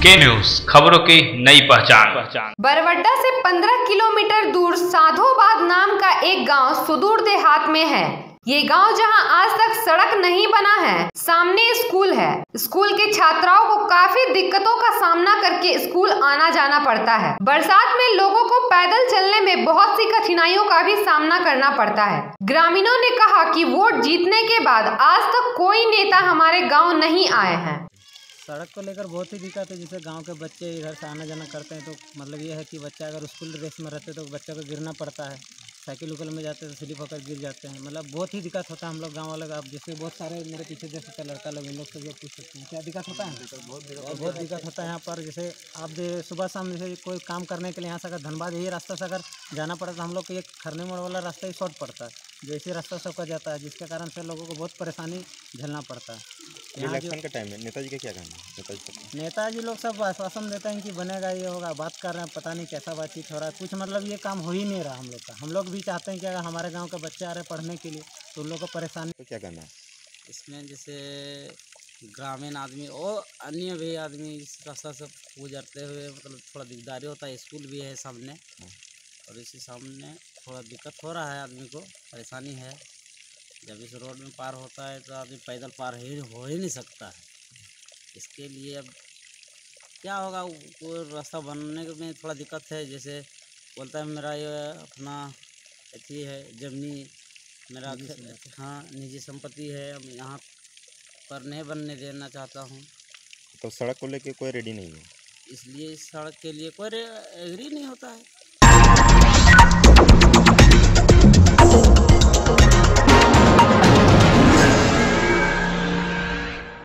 के न्यूज़, खबरों की नई पहचान। पहचान बरवड्डा से 15 किलोमीटर दूर साधोबाद नाम का एक गाँव सुदूर देहात में है। ये गाँव जहाँ आज तक सड़क नहीं बना है, सामने स्कूल है। स्कूल के छात्राओं को काफ़ी दिक्कतों का सामना करके स्कूल आना जाना पड़ता है। बरसात में लोगों को पैदल चलने में बहुत सी कठिनाइयों का भी सामना करना पड़ता है। ग्रामीणों ने कहा कि वोट जीतने के बाद आज तक कोई नेता हमारे गाँव नहीं आए हैं। सड़क को लेकर बहुत ही दिक्कत है जैसे गाँव के बच्चे इधर से आना जाना करते हैं तो मतलब ये है कि बच्चा अगर स्कूल ड्रेस में रहते तो बच्चे को गिरना पड़ता है। साइकिल उकल में जाते तो स्लिप होकर गिर जाते हैं। मतलब बहुत ही दिक्कत होता है हम लोग गाँव वाले आप जैसे बहुत सारे मेरे पीछे देख सकते हैं लड़का लोग इन लोग से जो पूछ सकते हैं। क्या दिक्कत होता है? बहुत दिक्कत बहुत दिक्कत होता है यहाँ पर। जैसे आप सुबह शाम जैसे कोई काम करने के लिए यहाँ से अगर धनबाद यही रास्ता से अगर जाना पड़ता तो हम लोग को ये खरने मोड़ वाला रास्ता ही शॉर्ट पड़ता है। जो इसी रास्ता सबका जाता है जिसके कारण से लोगों को बहुत परेशानी झेलना पड़ता है। इलेक्शन के टाइम में नेताजी का क्या कहना है? नेताजी का। नेताजी लोग सब आश्वासन देते हैं कि बनेगा ये होगा बात कर रहे हैं पता नहीं कैसा बातचीत हो रहा है। कुछ मतलब ये काम हो ही नहीं रहा हम लोग का। हम लोग भी चाहते हैं कि अगर हमारे गाँव के बच्चे आ रहे हैं पढ़ने के लिए तो उन लोग को परेशानी तो क्या कहना है? इसमें जैसे ग्रामीण आदमी और अन्य भी आदमी इस रास्ता से गुजरते हुए मतलब थोड़ा दिकदारी होता है स्कूल भी है सामने। और इसी सामने थोड़ा दिक्कत हो रहा है आदमी को परेशानी है। जब इस रोड में पार होता है तो आदमी पैदल पार ही हो ही नहीं सकता है। इसके लिए अब क्या होगा? वो- कोई रास्ता बनने में थोड़ा दिक्कत है। जैसे बोलता है मेरा ये अपना अथी है जमनी मेरा हाँ निजी संपत्ति है। अब यहाँ पर नहीं बनने देना चाहता हूँ। तो सड़क को लेके कोई रेडी नहीं है। इसलिए इस सड़क के लिए कोई एग्री नहीं होता है।